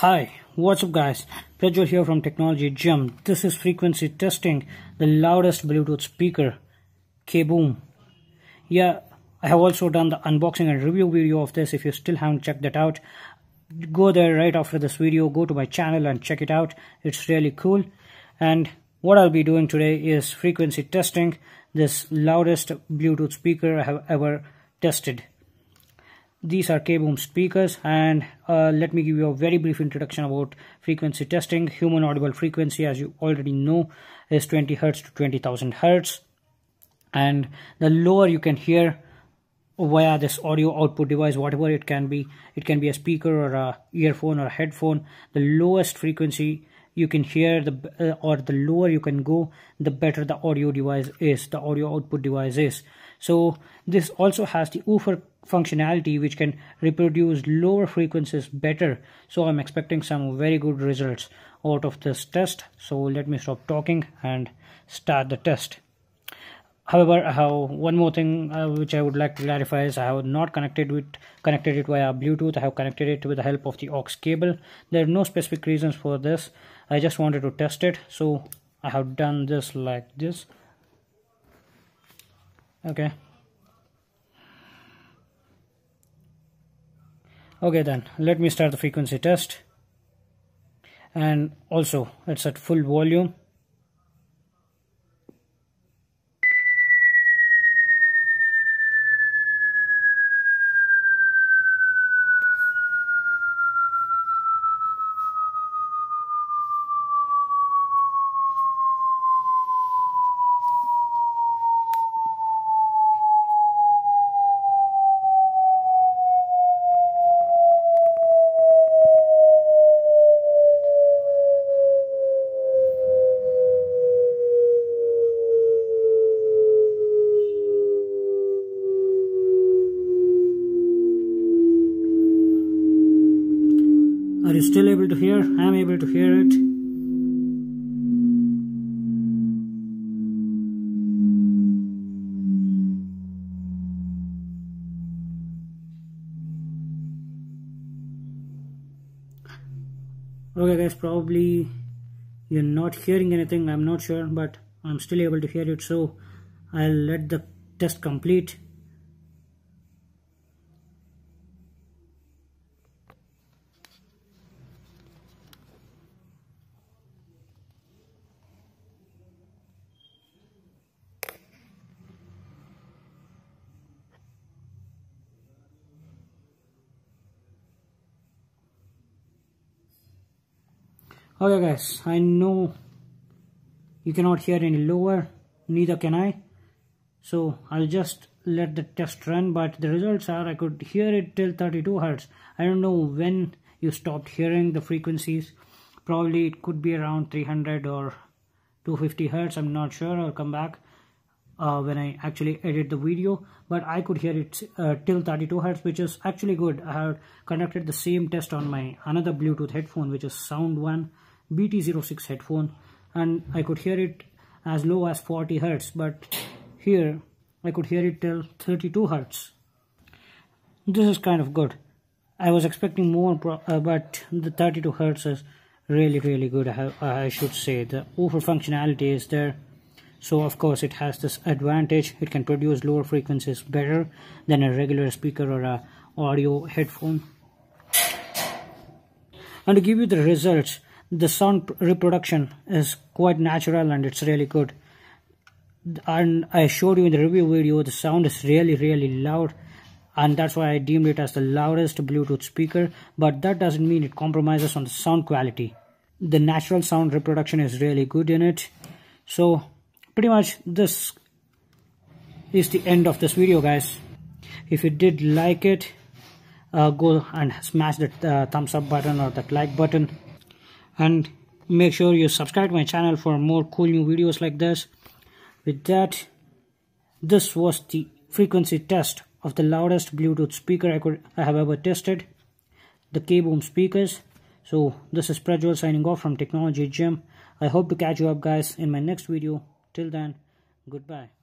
Hi, what's up guys? Prajwal here from Technology Gym. This is frequency testing the loudest Bluetooth speaker, K-Boom. Yeah, I have also done the unboxing and review video of this. If you still haven't checked that out, go there right after this video. Go to my channel and check it out. It's really cool. And what I'll be doing today is frequency testing this loudest Bluetooth speaker I have ever tested these are K-Boom speakers and uh, let me give you a very brief introduction about frequency testing. Human audible frequency as you already know is 20 Hertz to 20,000 Hertz and the lower you can hear via this audio output device whatever it can be it can be a speaker or a earphone or a headphone the lowest frequency you can hear the uh, or the lower you can go the better the audio device is the audio output device is so this also has the woofer functionality which can reproduce lower frequencies better. So i'm expecting some very good results out of this test. So let me stop talking and start the test. However i have one more thing uh, which i would like to clarify is i have not connected with connected it via bluetooth. I have connected it with the help of the aux cable. There are no specific reasons for this. I just wanted to test it. So i have done this like this okay. Okay then. Let me start the frequency test. And also it's at full volume Are you still able to hear? I am able to hear it. Okay guys, probably you're not hearing anything, I'm not sure, but I'm still able to hear it, so I'll let the test complete okay guys I know you cannot hear any lower neither can I. So I'll just let the test run but the results are I could hear it till 32 Hertz. I don't know when you stopped hearing the frequencies. Probably it could be around 300 or 250 Hertz I'm not sure. I'll come back uh, when I actually edit the video. But I could hear it uh, till 32 Hertz which is actually good. I have conducted the same test on my another Bluetooth headphone which is Sound One BT06 headphone and I could hear it as low as 40 Hertz but here I could hear it till 32 Hertz. This is kind of good. I was expecting more uh, but the 32 Hertz is really really good I, I should say. The woofer functionality is there so of course it has this advantage it can produce lower frequencies better than a regular speaker or a audio headphone and to give you the results the sound reproduction is quite natural and it's really good. And I showed you in the review video the sound is really really loud and that's why I deemed it as the loudest Bluetooth speaker but that doesn't mean it compromises on the sound quality. The natural sound reproduction is really good in it. So pretty much this is the end of this video guys. If you did like it uh, go and smash that uh, thumbs up button or that like button and make sure you subscribe to my channel for more cool new videos like this. With that this was the frequency test of the loudest bluetooth speaker i could i have ever tested. The k-boom speakers. So this is Prajwal signing off from technology gym. I hope to catch you up guys in my next video. Till then goodbye